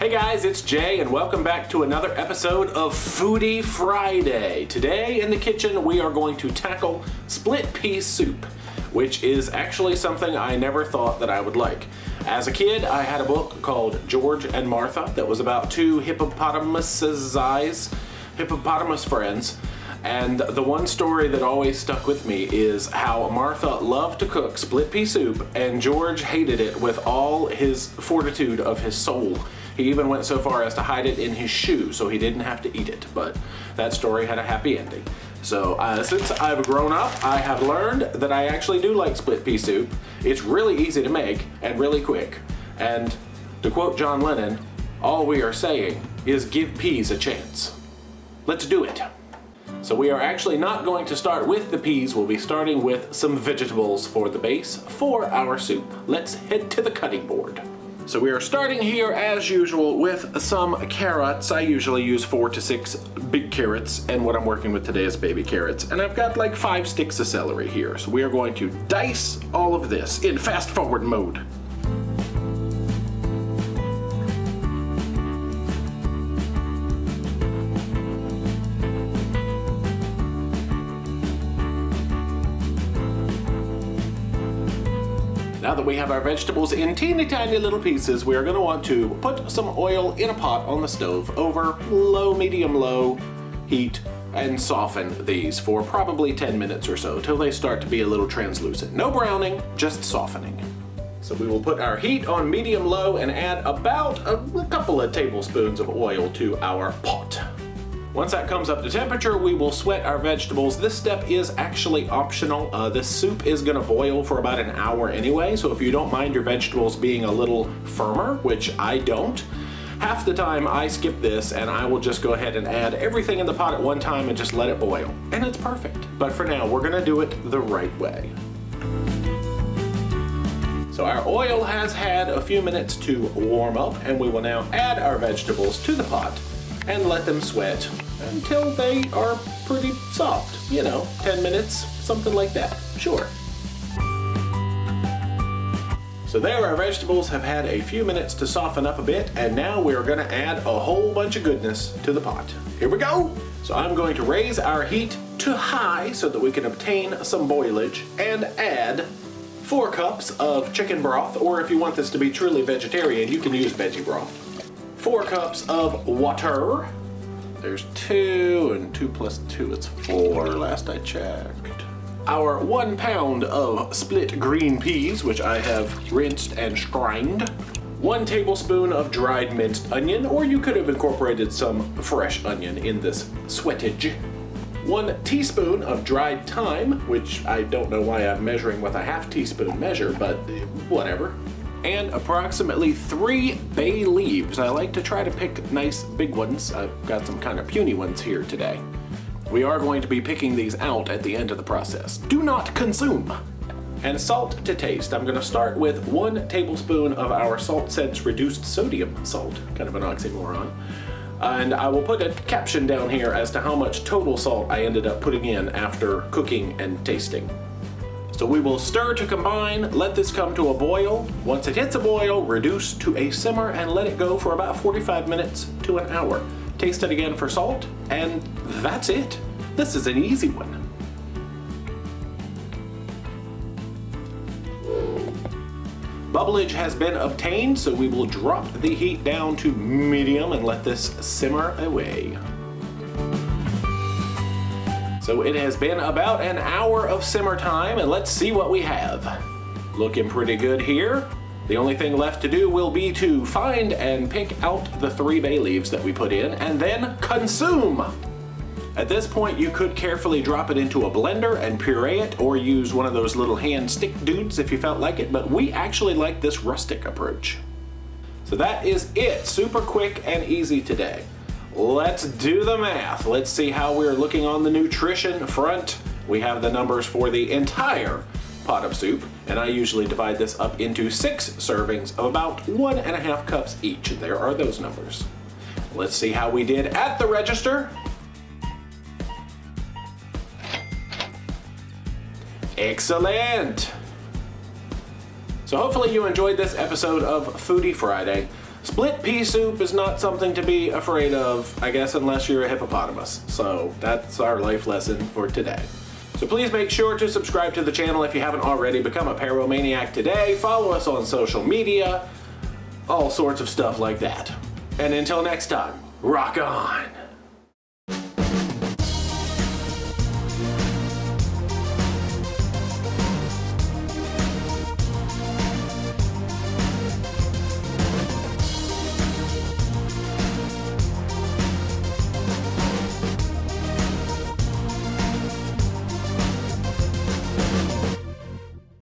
Hey guys, it's Jay, and welcome back to another episode of Foodie Friday. Today in the kitchen, we are going to tackle split pea soup, which is actually something I never thought that I would like. As a kid, I had a book called George and Martha that was about two hippopotamuses' eyes, hippopotamus friends. And the one story that always stuck with me is how Martha loved to cook split pea soup and George hated it with all his fortitude of his soul. He even went so far as to hide it in his shoe so he didn't have to eat it, but that story had a happy ending. So uh, since I've grown up, I have learned that I actually do like split pea soup. It's really easy to make and really quick. And to quote John Lennon, all we are saying is give peas a chance. Let's do it. So we are actually not going to start with the peas, we'll be starting with some vegetables for the base for our soup. Let's head to the cutting board. So we are starting here as usual with some carrots. I usually use four to six big carrots and what I'm working with today is baby carrots. And I've got like five sticks of celery here. So we are going to dice all of this in fast forward mode. Now that we have our vegetables in teeny tiny little pieces, we are going to want to put some oil in a pot on the stove over low, medium, low heat and soften these for probably 10 minutes or so till they start to be a little translucent. No browning, just softening. So we will put our heat on medium low and add about a, a couple of tablespoons of oil to our pot. Once that comes up to temperature, we will sweat our vegetables. This step is actually optional. Uh, this soup is gonna boil for about an hour anyway, so if you don't mind your vegetables being a little firmer, which I don't, half the time I skip this and I will just go ahead and add everything in the pot at one time and just let it boil. And it's perfect. But for now, we're gonna do it the right way. So our oil has had a few minutes to warm up and we will now add our vegetables to the pot and let them sweat until they are pretty soft. You know, 10 minutes, something like that. Sure. So there our vegetables have had a few minutes to soften up a bit and now we're gonna add a whole bunch of goodness to the pot. Here we go! So I'm going to raise our heat to high so that we can obtain some boilage and add four cups of chicken broth or if you want this to be truly vegetarian you can use veggie broth. Four cups of water. There's two and two plus two it's four last I checked. Our one pound of split green peas, which I have rinsed and strained, one tablespoon of dried minced onion, or you could have incorporated some fresh onion in this sweatage, one teaspoon of dried thyme, which I don't know why I'm measuring with a half teaspoon measure, but eh, whatever, and approximately three bay leaves. I like to try to pick nice big ones. I've got some kind of puny ones here today. We are going to be picking these out at the end of the process. Do not consume! And salt to taste. I'm gonna start with one tablespoon of our Salt Sense reduced sodium salt, kind of an oxymoron. And I will put a caption down here as to how much total salt I ended up putting in after cooking and tasting. So we will stir to combine, let this come to a boil. Once it hits a boil, reduce to a simmer and let it go for about 45 minutes to an hour. Taste it again for salt, and that's it. This is an easy one. Bubblage has been obtained, so we will drop the heat down to medium and let this simmer away. So it has been about an hour of simmer time, and let's see what we have. Looking pretty good here. The only thing left to do will be to find and pick out the three bay leaves that we put in and then consume. At this point, you could carefully drop it into a blender and puree it or use one of those little hand stick dudes if you felt like it, but we actually like this rustic approach. So that is it, super quick and easy today. Let's do the math. Let's see how we're looking on the nutrition front. We have the numbers for the entire pot of soup, and I usually divide this up into six servings of about one and a half cups each. There are those numbers. Let's see how we did at the register. Excellent! So hopefully you enjoyed this episode of Foodie Friday. Split pea soup is not something to be afraid of, I guess, unless you're a hippopotamus. So that's our life lesson for today. So please make sure to subscribe to the channel if you haven't already. Become a Paromaniac today. Follow us on social media. All sorts of stuff like that. And until next time, rock on!